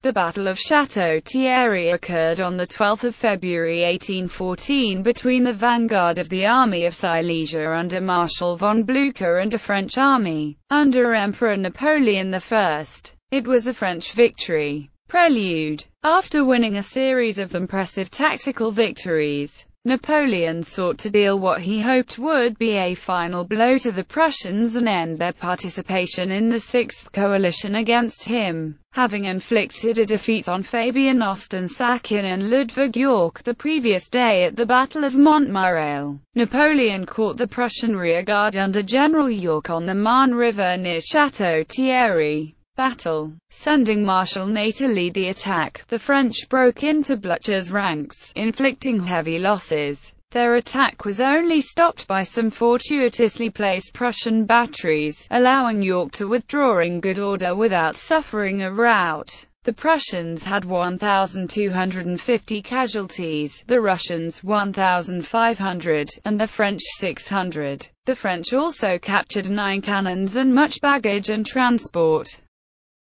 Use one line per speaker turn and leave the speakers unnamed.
The Battle of Château-Thierry occurred on 12 February 1814 between the vanguard of the Army of Silesia under Marshal von Blücher and a French army under Emperor Napoleon I. It was a French victory. Prelude After winning a series of impressive tactical victories, Napoleon sought to deal what he hoped would be a final blow to the Prussians and end their participation in the Sixth Coalition against him. Having inflicted a defeat on Fabian Osten-Sacken and Ludwig Yorck the previous day at the Battle of Montmirail, Napoleon caught the Prussian rearguard under General Yorck on the Marne River near Château-Thierry battle, sending Marshal Ney to lead the attack. The French broke into Blücher's ranks, inflicting heavy losses. Their attack was only stopped by some fortuitously placed Prussian batteries, allowing Yorck to withdraw in good order without suffering a rout. The Prussians had 1,250 casualties, the Russians 1,500, and the French 600. The French also captured nine cannons and much baggage and transport.